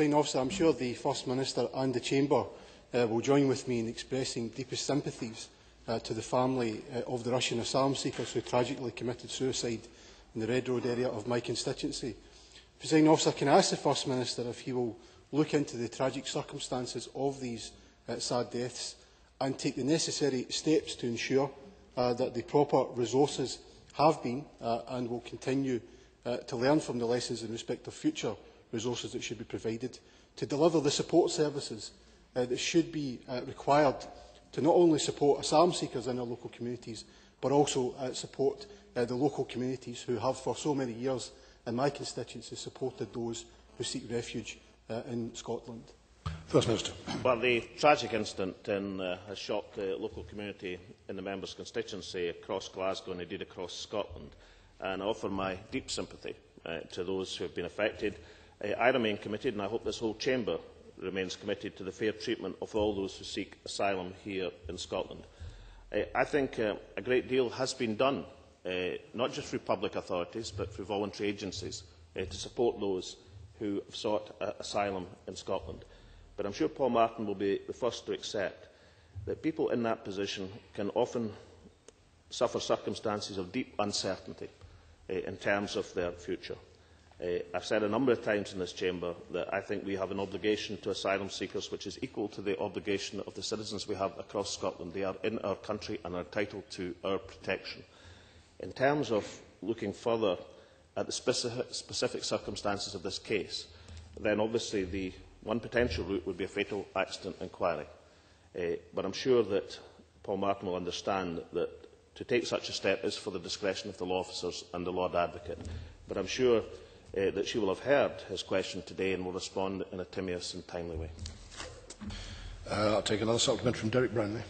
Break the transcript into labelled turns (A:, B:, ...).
A: Officer, I'm sure the First Minister and the Chamber uh, will join with me in expressing deepest sympathies uh, to the family uh, of the Russian asylum seekers who tragically committed suicide in the Red Road area of my constituency. Presiding Officer, can I ask the First Minister if he will look into the tragic circumstances of these uh, sad deaths and take the necessary steps to ensure uh, that the proper resources have been uh, and will continue uh, to learn from the lessons in respect of future resources that should be provided to deliver the support services uh, that should be uh, required to not only support asylum seekers in our local communities, but also uh, support uh, the local communities who have for so many years in my constituency supported those who seek refuge uh, in Scotland.
B: First Minister.
C: Well, the tragic incident in, uh, has shocked the uh, local community in the member's constituency across Glasgow and indeed across Scotland. And I offer my deep sympathy uh, to those who have been affected Eh, uh, I remain committed, and I hope this whole chamber remains committed to the fair treatment of all those who seek asylum here in Scotland. Uh, I think uh, a great deal has been done, uh, not just through public authorities, but through voluntary agencies, uh, to support those who have sought uh, asylum in Scotland. But I'm sure Paul Martin will be the first to accept that people in that position can often suffer circumstances of deep uncertainty uh, in terms of their future. Uh, I've said a number of times in this chamber that I think we have an obligation to asylum seekers which is equal to the obligation of the citizens we have across Scotland. They are in our country and are entitled to our protection. In terms of looking further at the specific, circumstances of this case, then obviously the one potential route would be a fatal accident inquiry. Uh, but I'm sure that Paul Martin will understand that to take such a step is for the discretion of the law officers and the Lord Advocate. But I'm sure that she will have heard his question today and will respond in a timious and timely way.
B: Uh, I'll take another supplement from Derek Brownlee.